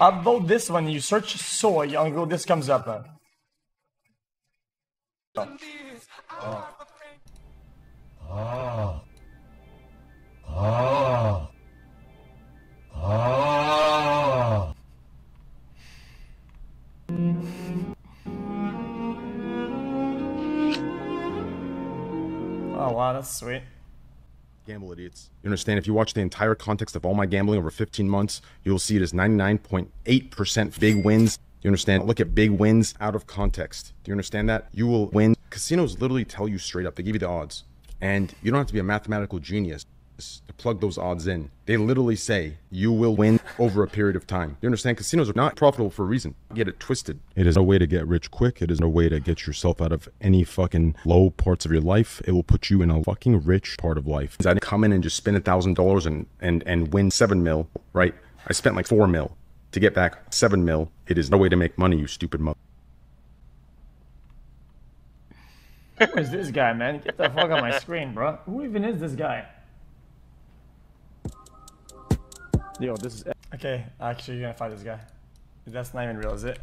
Upload this when you search soy on Google. This comes up. Man. Oh. Oh. Oh. Oh. Oh wow, that's sweet. Gamble idiots. You understand? If you watch the entire context of all my gambling over 15 months, you'll see it as 99.8% big wins. You understand? Look at big wins out of context. Do you understand that? You will win. Casinos literally tell you straight up, they give you the odds. And you don't have to be a mathematical genius plug those odds in. They literally say you will win over a period of time. You understand? Casinos are not profitable for a reason. Get it twisted. It is a way to get rich quick. It is a way to get yourself out of any fucking low parts of your life. It will put you in a fucking rich part of life. I come in and just spend a thousand dollars and and and win seven mil, right? I spent like four mil to get back seven mil. It is no way to make money, you stupid mother. Who is this guy, man? Get the fuck on my screen, bro. Who even is this guy? Yo, this is... Okay, actually, you're gonna fight this guy. That's not even real, is it?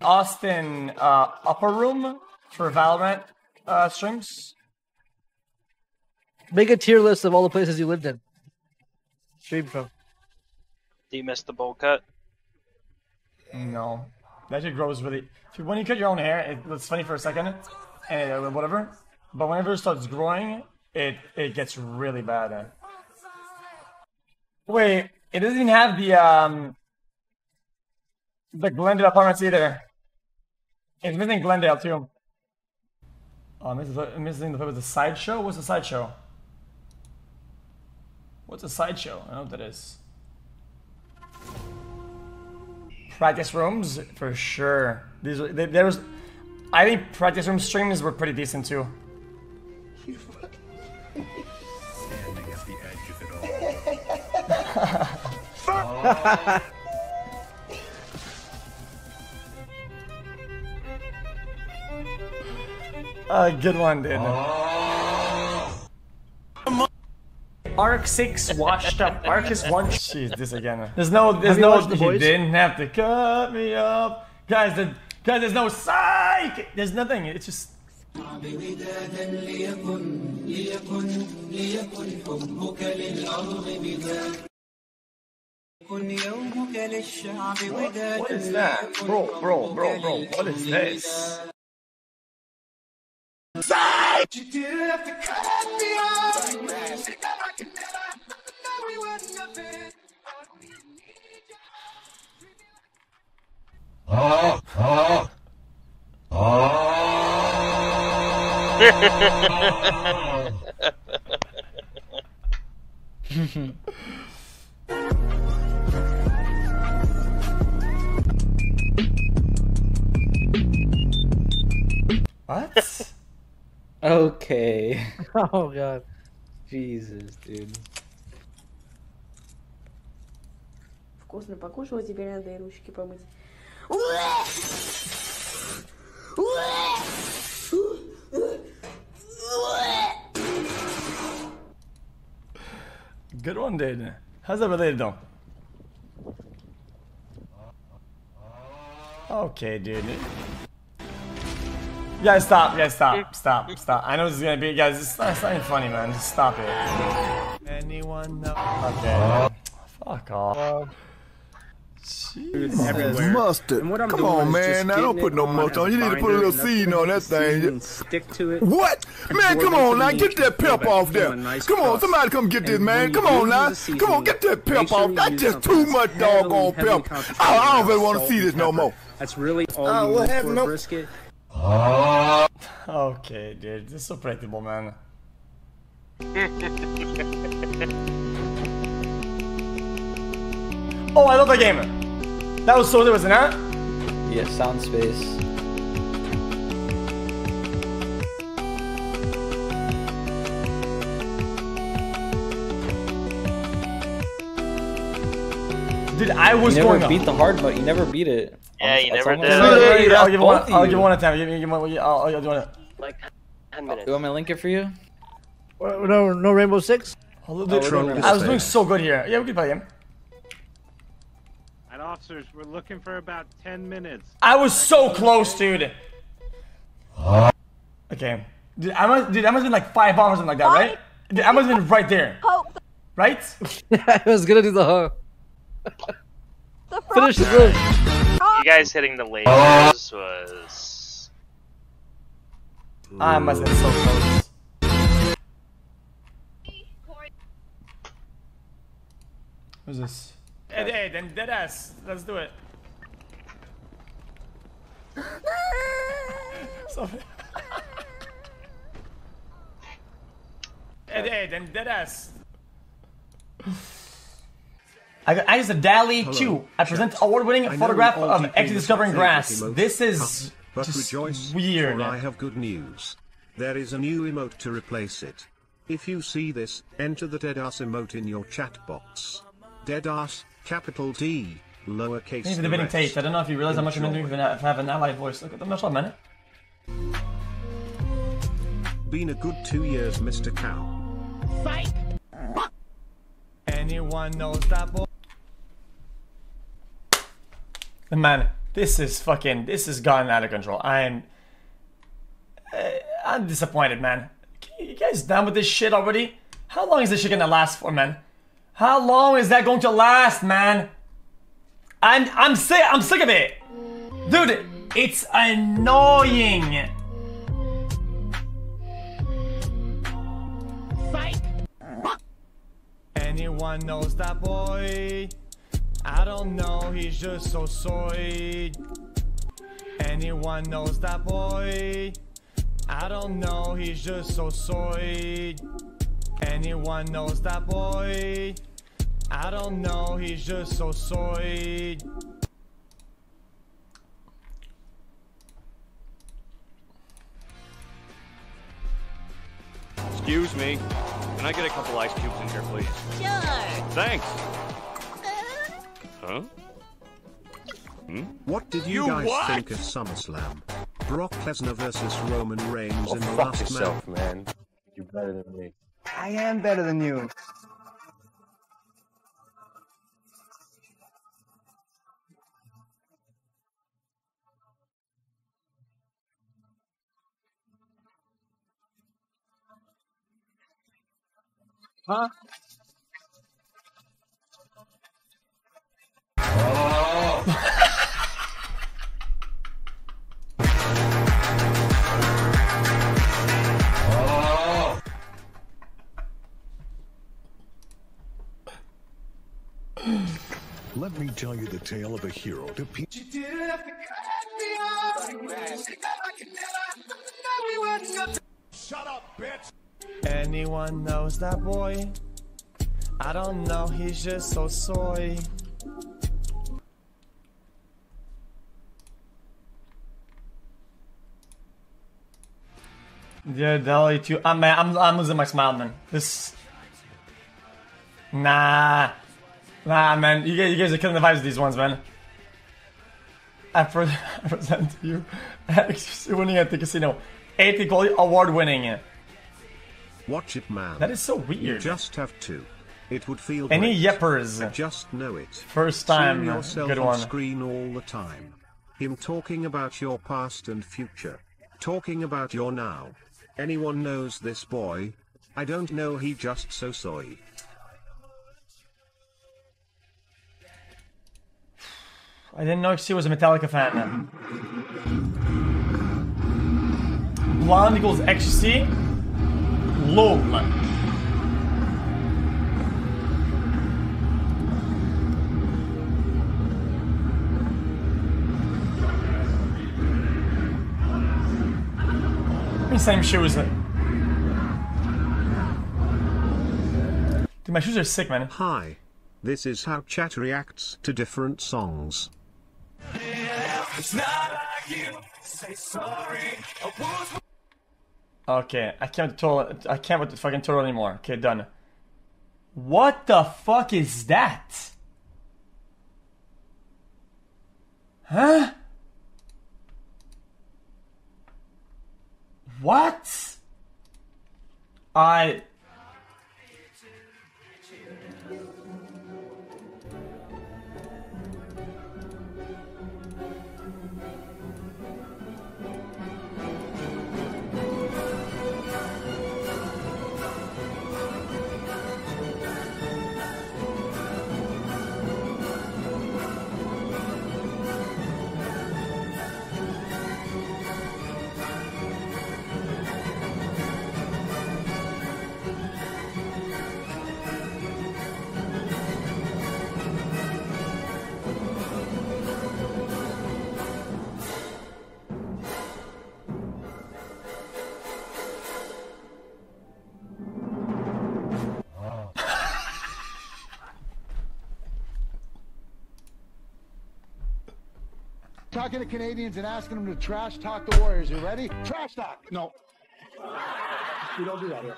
Austin, uh, upper room for Valorant uh, streams. Make a tier list of all the places you lived in. Stream from. Do you miss the bowl cut? No. That shit grows really... When you cut your own hair, it looks funny for a second, and whatever. But whenever it starts growing, it it gets really bad. Wait, it doesn't even have the um the Glendale apartments either. It's missing Glendale too. Oh, I'm missing the, the sideshow. What's the sideshow? What's a sideshow? I know what that is. Practice rooms for sure. These there was I think practice room streams were pretty decent too. Standing at the edge of it all. uh, good one, dude. Arc 6 washed up. Arc is one. Jeez, this again. There's no, there's no, the you didn't have to cut me up. Guys, the Guys, there's no psych! There's nothing, it's just... What is that? Bro, bro, bro, bro, what is this? Psych! You didn't have to cut me off! Oh, oh, what? Okay. Oh god. Jesus, dude. Вкусно покушала, теперь надо и ручки помыть. Good one, dude. How's related, though? Okay, dude. Guys, stop. Guys, stop. Stop. Stop. I know this is gonna be... Guys, it's not, it's not even funny, man. Just stop it. Anyone know? Okay. Fuck off. Jeez. Mustard. Come on, man. Now don't put no mustard on. You need to put a little seed on that thing. Stick to it. What? Man, come on now. Get that pep off there. Come on, somebody come get this, man. Come on now. Come on, get that pep off. That's just too much doggone pep. I don't really want to see this no more. That's really all uh, you need for brisket. Oh. Okay, dude. This is so predictable, man. oh, I love that game. That was Solar, wasn't it? Yeah, sound space. Dude, I was you never going beat the hard mode. You never beat it. Yeah, you never did. I'll give one. I'll give one at a time. Give me, give me, I'll, I'll do one. Like ten oh, minutes. You want me to link it for you? No, no Rainbow Six. Oh, dude, I was doing so good here. Yeah, we could play him. And officers, we're looking for about 10 minutes. I was so close, dude. Okay. Dude, I must, dude, I must have been like five bombs or something like that, right? Dude, I must have been right there. Right? I was gonna do the hoe. Finish the room. You guys hitting the lasers was. I must have been so close. Who's this? Hey, hey, then deadass. Let's do it. Stop it. hey, hey, then deadass. I got I use a DALL-E 2. I present award-winning photograph of TPs actually discovering grass. This is but just rejoice, weird. for I have good news. There is a new emote to replace it. If you see this, enter the deadass emote in your chat box. Deadass, capital D, lowercase Thank you for the the bidding rest. taste. I don't know if you realize how much I'm into if I have an allied voice. Look at the much love, man. Been a good two years, Mr. Cow. Anyone knows that boy? Man, this is fucking. This has gotten out of control. I'm. Uh, I'm disappointed, man. You guys done with this shit already? How long is this shit gonna last for, man? How long is that going to last, man? I'm I'm sick. I'm sick of it, dude. It's annoying. Fight. Anyone knows that boy? I don't know, he's just so soy. Anyone knows that boy? I don't know, he's just so soy. Anyone knows that boy? I don't know, he's just so soy. Excuse me. Can I get a couple ice cubes in here, please? Sure. Thanks. Huh? Hmm? What did you, You guys what? think of SummerSlam? Brock Lesnar versus Roman Reigns Oh, in the fuck last yourself, match. man. You're better than me. I am better than you. Huh? Let me tell you the tale of a hero to pe- Shut up, bitch. Anyone knows that boy? I don't know, he's just so soy. Yeah, DALL-E 2. I'm, ah, man, I'm, I'm losing my smile, man. This. Nah. Nah, man. You guys, you guys are killing the vibes of these ones, man. I, pre- I present to you winning at the casino. 80 goal award winning. Watch it, man. That is so weird. You just have to. It would feel Any great. yeppers? I just know it. First time, Seeing yourself good on one. screen all the time. Him talking about your past and future. Talking about your now. Anyone knows this boy? I don't know he just so soy. I didn't know she was a Metallica fan. Blonde equals ecstasy. Lol. Same shoes. Dude, my shoes are sick, man. Hi. This is how chat reacts to different songs. It's not like you. Say sorry. I was Okay, I can't total. I can't with the fucking total anymore. Okay, done. What the fuck is that? Huh? What? I talking to Canadians and asking them to trash talk the Warriors. You ready? Trash talk. No. We don't do that here.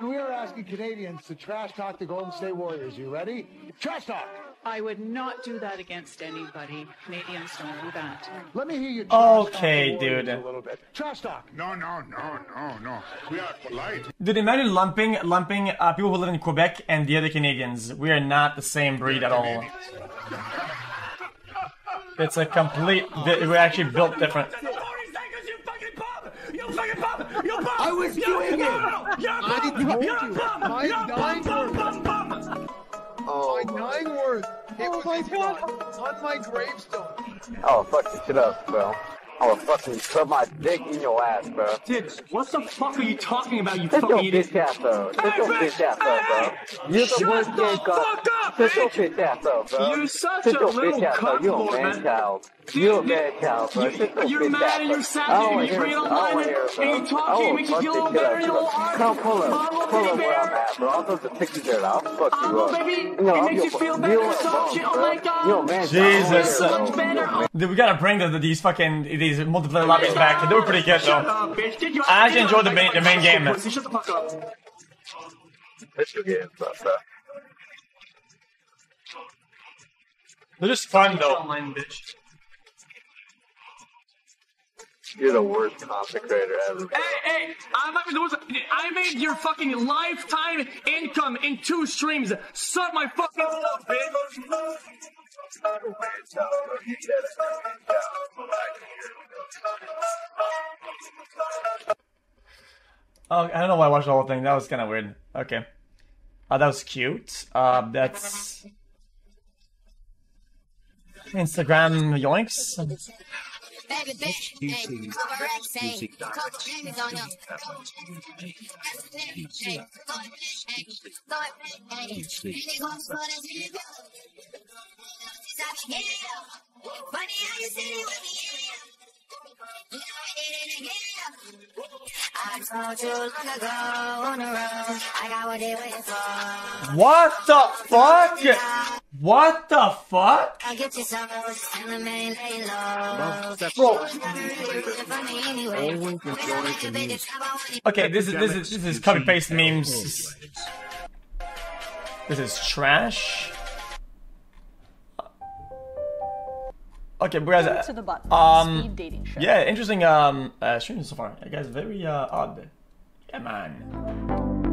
And we are asking Canadians to trash talk the Golden State Warriors. You ready? Trash talk. I would not do that against anybody. Canadians don't do that. Let me hear you. trash talk Okay, the dude. A little bit. Trash talk. No, no, no, no, no. We are polite. Dude, imagine lumping lumping uh, people who live in Quebec and the other Canadians. We are not the same breed at all. It's a complete. We're actually built different. I was doing it. I told you. My nine worth. Oh, My nine worth. It oh was on, on my gravestone. oh, fuck your shit up, bro. I will fucking shove my dick in your ass, bro. Dude, what the fuck are you talking about, you your fucking idiot? bitch ass up. Shut your bitch ass up, bro. You're the Shut the gay up, Shut your bitch. ass up, bro. You're such a little ass up. You're a man man. child. You're a man child, bro. Your you're mad and you're up. sad I don't and you oh, hear create it. a I don't line wanna oh, hear it, bro. and oh, you talk will you feel the a little shit better out in of your you. Come pull up. Humble Pull baby up where I'm at, bro. I'll put the pictures there. I'll fuck you Humble up. Oh, baby. You It know, I'm makes you feel better a to talk shit. Oh my god. You're man. Jesus. I don't wanna hear. Dude, we gotta bring the, these fucking these multiplayer lobbies back. They were pretty good though. up, bitch. Did you I actually enjoyed the main the main game. Pussy, Shut the fuck up. Let's go get it. They're just fun though. Online, bitch. You're the worst content creator ever. Hey, hey, I'm not even the worst. I made your fucking lifetime income in two streams. Suck my fucking love, bitch. Oh, I don't know why I watched the whole thing. That was kind of weird. Okay. Oh, that was cute. Uh, that's Instagram yoinks. Baby, bitch, hey, cover X, hey, couple things on them. Hey, thought, hey, any goes for the zero. Yeah, funny how you said it with me, yeah. You know I did it again. What the fuck? What the fuck? Okay, this is this is this is copy paste memes. This is trash. Okay, but guys, To the button. um, Speed dating show. yeah, interesting um uh, stream so far. You guys very uh odd. Yeah, man.